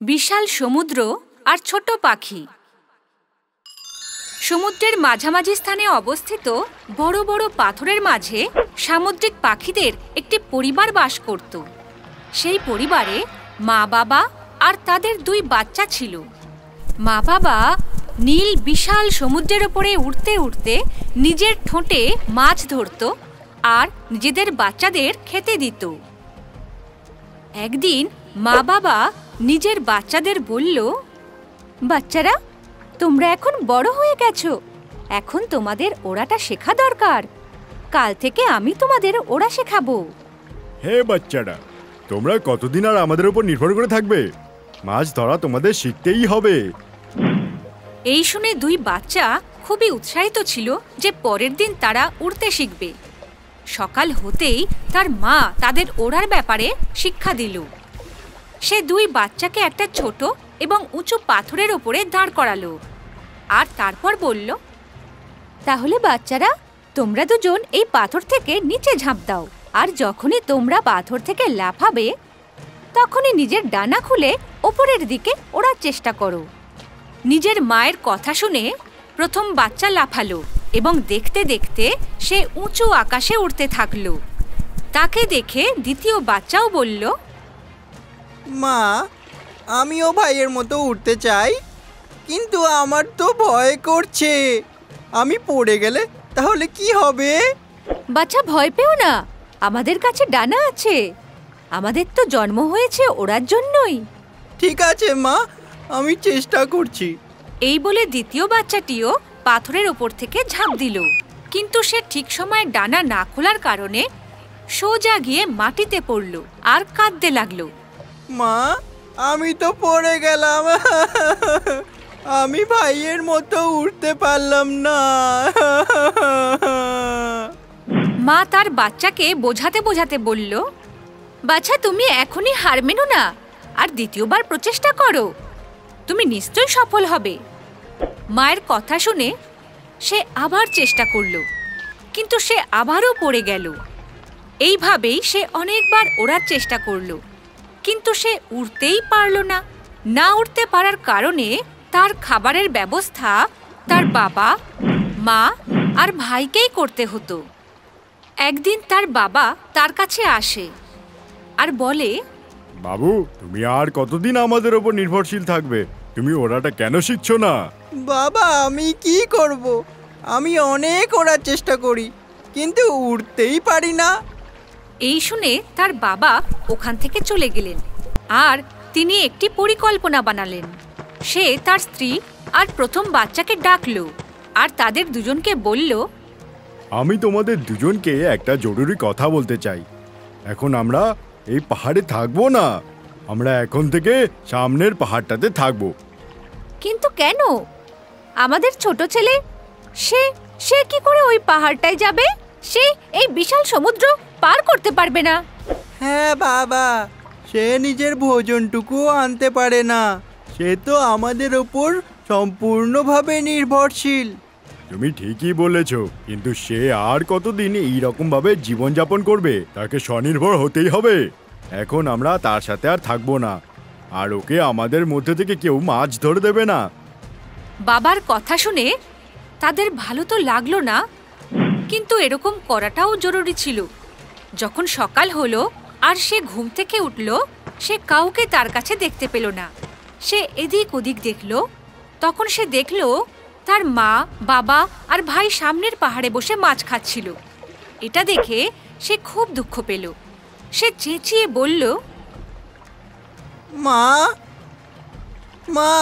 বিশাল সমুদ্র আর ছোট পাখি। সমুদ্রের মাঝামাঝি স্থানে অবস্থিত বড় বড় পাথরের মাঝে সামুদ্রিক পাখিদের একটি পরিবার বাস করত। সেই পরিবারে মা বাবা আর তাদের দুই বাচ্চা ছিল। মা বাবা নীল বিশাল সমুদ্রের ওপরে উঠতে উঠতে নিজের ঠোঁটে মাছ ধরত আর নিজেদের বাচ্চাদের খেতে দিত। একদিন মা বাবা নিজের বাচ্চাদের বলল বাচ্চারা তোমরা এখন বড় হয়ে গেছো। এখন তোমাদের ওড়াটা শেখা দরকার। কাল থেকে আমি তোমাদের ওড়া শেখাবো। হে বাচ্চারা তোমরা কতদিন আর আমাদের উপর নির্ভর করে থাকবে? মাছ ধরা তোমাদের শিখতেই হবে। এই শুনে দুই বাচ্চা খুবই উৎসাহিত ছিল যে পরের দিন তারা উড়তে শিখবে। সকাল হতেই তার মা তাদের ওড়ার ব্যাপারে শিক্ষা দিল। সে দুই বাচ্চাকে একটা ছোট এবং উঁচু পাথরের ওপরে দাঁড় করালো। আর তারপর বলল, তাহলে বাচ্চারা, তোমরা দুজন এই পাথর থেকে নিচে ঝাঁপ দাও। আর যখনই তোমরা পাথর থেকে লাফাবে, তখনই নিজের ডানা খুলে ওপরের দিকে ওড়ার চেষ্টা করো। নিজের মায়ের কথা শুনে প্রথম বাচ্চা লাফালো। এবং দেখতে দেখতে সে উঁচু আকাশে উড়তে থাকল। তাকে দেখে দ্বিতীয় বাচ্চাও বলল মা আমিও ভাইয়ের মতো উঠতে চাই কিন্তু আমার তো ভয় করছে। আমি পড়ে গেলে তাহলে কি হবে? বাচ্চা ভয় পেও না। আমাদের কাছে ডানা আছে। আমাদের তো জন্ম হয়েছে ওড়ার জন্যই। ঠিক আছে মা আমি চেষ্টা করছি। এই বলে দ্বিতীয় বাচ্চাটিও পাথরের ওপর থেকে ঝাঁপ দিল। কিন্তু সে ঠিক সময়ে ডানা না খোলার কারণে সোজা গিয়ে মাটিতে পড়ল আর কাঁদতে লাগল। মা আমি তো পড়ে গেলাম। আমি ভাইয়ের মতো উঠতে পারলাম না। মা তার বাচ্চাকে বোঝাতে বোঝাতে বলল বাচ্চা তুমি এখনই হার মেনো না আর দ্বিতীয়বার প্রচেষ্টা করো। তুমি নিশ্চয়ই সফল হবে। মায়ের কথা শুনে সে আবার চেষ্টা করল, কিন্তু সে আবারও পড়ে গেল। এইভাবেই সে অনেকবার ওড়ার চেষ্টা করল, কিন্তু সে উড়তেই পারল না। না উঠতে পারার কারণে তার খাবারের ব্যবস্থা তার বাবা, মা আর ভাইকেই করতে হতো। একদিন তার বাবা তার কাছে আসে আর বলে, বাবু, তুমি আর কতদিন আমাদের ওপর নির্ভরশীল থাকবে? তুমি ওরাটা কেন শিখছো না? বাবা আমি কি করব? আমি অনেক ওড়ার চেষ্টা করি কিন্তু উঠতেই পারি না। এই শুনে তার বাবা ওখান থেকে চলে গেলেন আর তিনি একটি পরিকল্পনা বানালেন। সে তার স্ত্রী আর প্রথম বাচ্চাকে ডাকল আর তাদের দুজনকে বলল আমি তোমাদের দুজনকে একটা জরুরি কথা বলতে চাই। এখন আমরা এই পাহাড়ে থাকব না আমরা এখন থেকে সামনের পাহাড়টাতে থাকব। কিন্তু কেন? আমাদের ছোট ছেলে? সে সে কি করে ওই পাহাড়টায় যাবে? সে এই বিশাল সমুদ্র পার করতে পারবে না। হ্যাঁ বাবা সে নিজের ভোজনটুকুও আনতে পারে না। সে তো আমাদের ওপর সম্পূর্ণভাবে নির্ভরশীল। তুমি ঠিকই বলেছ কিন্তু সে আর কতদিন এই রকম ভাবে জীবনযাপন করবে তাকে স্বনির্ভর হতেই হবে। এখন আমরা তার সাথে আর থাকব না। আর ওকে আমাদের মধ্যে থেকে কেউ মাছ ধরে দেবে না। বাবার কথা শুনে তাদের ভালো তো লাগল না, কিন্তু এরকম করাটাও জরুরি ছিল। যখন সকাল হলো আর সে ঘুম থেকে উঠল, সে কাউকে তার কাছে দেখতে পেল না। সে এদিক ওদিক দেখল, তখন সে দেখল তার মা, বাবা আর ভাই সামনের পাহাড়ে বসে মাছ খাচ্ছিল। এটা দেখে সে খুব দুঃখ পেল। সে চেঁচিয়ে বলল, মা মা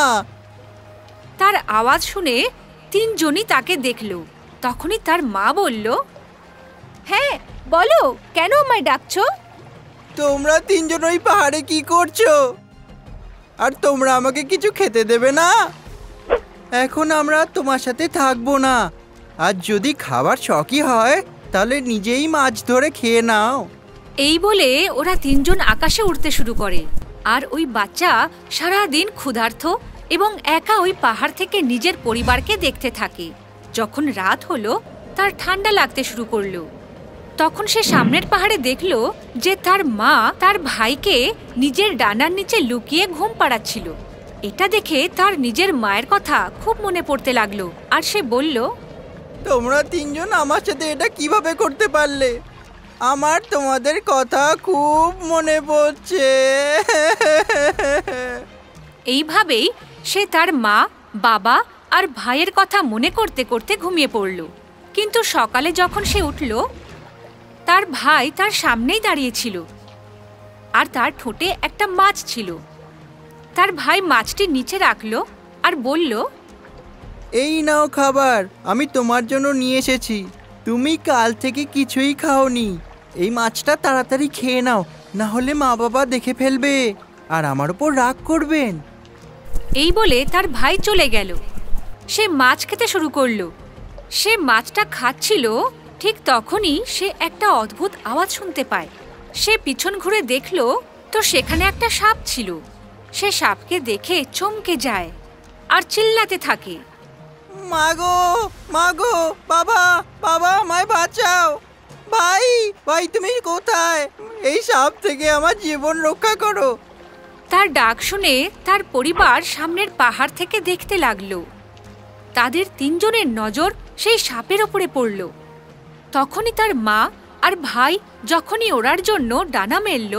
তার আওয়াজ শুনে তিনজনই তাকে দেখল। তখনই তার মা বলল হ্যাঁ বলো কেন আমায় ডাকছো? তোমরা তিনজন ওই পাহাড়ে কি করছ? আর তোমরা আমাকে কিছু খেতে দেবে না? এখন আমরা তোমার সাথে থাকব না। আর যদি খাবার শখই হয় তাহলে নিজেই মাছ ধরে খেয়ে নাও। এই বলে ওরা তিনজন আকাশে উঠতে শুরু করে। আর ওই বাচ্চা সারা দিন ক্ষুধার্ত এবং একা ওই পাহাড় থেকে নিজের পরিবারকে দেখতে থাকে। যখন রাত হলো তার ঠান্ডা লাগতে শুরু করল। তখন সে সামনের পাহাড়ে দেখল যে তার মা তার ভাইকে নিজের ডানার নিচে লুকিয়ে ঘুম পাড়াচ্ছিল। এটা দেখে তার নিজের মায়ের কথা খুব মনে পড়তে লাগল আর সে বলল তোমরা তিনজন আমার সাথে এটা কীভাবে করতে পারলে? আমার তোমাদের কথা খুব মনে পড়ছে। এইভাবেই সে তার মা, বাবা আর ভাইয়ের কথা মনে করতে করতে ঘুমিয়ে পড়ল। কিন্তু সকালে যখন সে উঠল, তার ভাই তার সামনেই দাঁড়িয়েছিল আর তার ঠোঁটে একটা মাছ ছিল। তার ভাই মাছটি নিচে রাখল আর বলল, এই নাও খাবার, আমি তোমার জন্য নিয়ে এসেছি। তুমি কাল থেকে কিছুই খাওনি। এই মাছটা তাড়াতাড়ি খেয়ে নাও না হলে মা বাবা দেখে ফেলবে। আর আমার উপর রাগ করবেন। এই বলে তার ভাই চলে গেল। সে মাছ খেতে শুরু করল। সে মাছটা খাচ্ছিল, ঠিক তখনই সে একটা অদ্ভুত আওয়াজ শুনতে পায়। সে পিছন ঘুরে দেখল, তো সেখানে একটা সাপ ছিল। সে সাপকে দেখে চমকে যায় আর চিল্লাতে থাকে। মাগো মাগো বাবা বাবা, আমায় বাঁচাও। ভাই ভাই, তুমি কোথায়? এই সাপ থেকে আমার জীবন রক্ষা করো। তার ডাক শুনে তার পরিবার সামনের পাহাড় থেকে দেখতে লাগল। তাদের তিনজনের নজর সেই সাপের ওপরে পড়ল। তখনই তার মা আর ভাই যখনই ওড়ার জন্য ডানা মেলল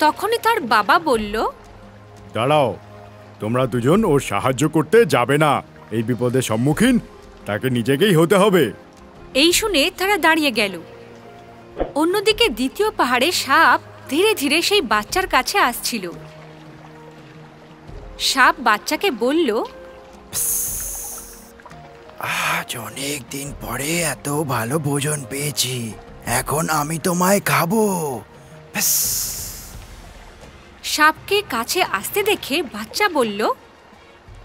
তখনই তার বাবা বলল দাঁড়াও তোমরা দুজন ওর সাহায্য করতে যাবে না। এই বিপদের সম্মুখীন তাকে নিজেকেই হতে হবে। এই শুনে তারা দাঁড়িয়ে গেল। অন্যদিকে দ্বিতীয় পাহাড়ে সাপ ধীরে ধীরে সেই বাচ্চার কাছে আসছিল। সাপ বাচ্চাকে বলল আজ অনেক দিন পরে এত ভালো ভোজন পেয়েছি। এখন আমি তোমায় খাব। সাপকে কাছে আসতে দেখে বাচ্চা বলল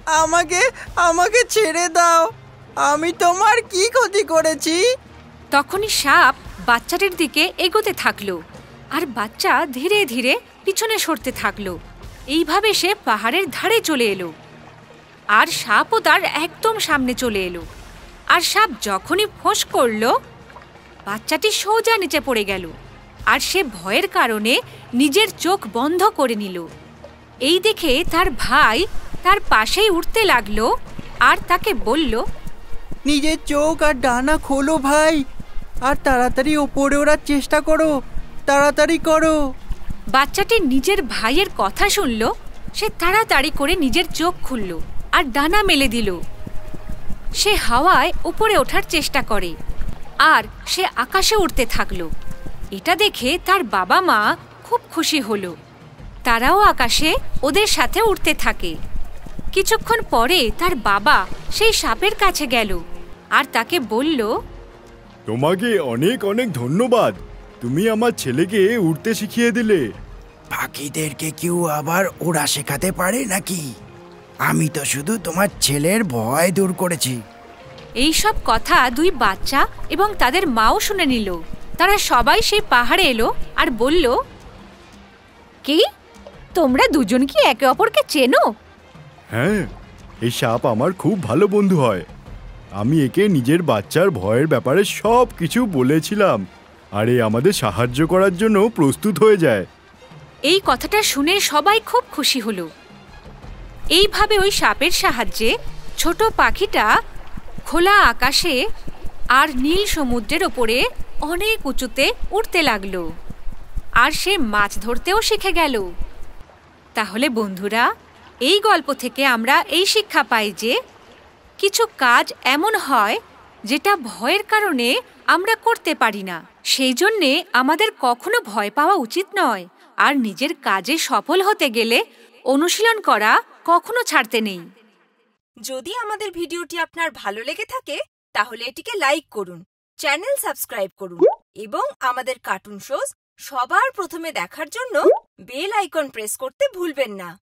আমাকে আমাকে ছেড়ে দাও। আমি তোমার কি ক্ষতি করেছি? তখনই সাপ বাচ্চাটির দিকে এগোতে থাকল আর বাচ্চা ধীরে ধীরে পিছনে সরতে থাকল। এইভাবে সে পাহাড়ের ধারে চলে এলো। আর সাপও তার একদম সামনে চলে এলো। আর সাপ যখনই ফোঁস করল, বাচ্চাটি সোজা নিচে পড়ে গেল। আর সে ভয়ের কারণে নিজের চোখ বন্ধ করে নিল। এই দেখে তার ভাই তার পাশেই উঠতে লাগল আর তাকে বলল, নিজের চোখ আর ডানা খোলো ভাই, আর তাড়াতাড়ি ওপরে ওড়ার চেষ্টা করো, তাড়াতাড়ি করো। বাচ্চাটি নিজের ভাইয়ের কথা শুনল, সে তাড়াতাড়ি করে নিজের চোখ খুলল আর ডানা মেলে দিল। সে হাওয়ায় উপরে ওঠার চেষ্টা করে আর সে আকাশে উঠতে থাকল। এটা দেখে তার বাবা মা খুব খুশি হলো। তারাও আকাশে ওদের সাথে উঠতে থাকে। কিছুক্ষণ পরে তার বাবা সেই সাপের কাছে গেল আর তাকে বলল, তোমাকে অনেক অনেক ধন্যবাদ। তুমি আমার ছেলেকে উঠতে শিখিয়ে দিলে। পাখিদেরকে কেউ আবার ওরা শেখাতে পারে নাকি? আমি তো শুধু তোমার ছেলের ভয় দূর করেছি। এই সব কথা দুই বাচ্চা এবং তাদের মাও শুনে নিল। তারা সবাই সেই পাহাড়ে এলো আর বলল কি? তোমরা দুজন কি একে অপরকে চেনো? হ্যাঁ এই সাপ আমার খুব ভালো বন্ধু হয়। আমি একে নিজের বাচ্চার ভয়ের ব্যাপারে সব কিছু বলেছিলাম। আর, আমাদের সাহায্য করার জন্য প্রস্তুত হয়ে যায়। এই কথাটা শুনে সবাই খুব খুশি হলো। এইভাবে ওই সাপের সাহায্যে ছোট পাখিটা খোলা আকাশে আর নীল সমুদ্রের ওপরে অনেক উঁচুতে উঠতে লাগল। আর সে মাছ ধরতেও শিখে গেল। তাহলে বন্ধুরা, এই গল্প থেকে আমরা এই শিক্ষা পাই যে কিছু কাজ এমন হয় যেটা ভয়ের কারণে আমরা করতে পারি না। সেই জন্যে আমাদের কখনো ভয় পাওয়া উচিত নয়। আর নিজের কাজে সফল হতে গেলে অনুশীলন করা কখনো ছাড়তে নেই। যদি আমাদের ভিডিওটি আপনার ভালো লেগে থাকে, তাহলে এটিকে লাইক করুন, চ্যানেল সাবস্ক্রাইব করুন এবং আমাদের কার্টুন শোজ সবার প্রথমে দেখার জন্য বেল আইকন প্রেস করতে ভুলবেন না।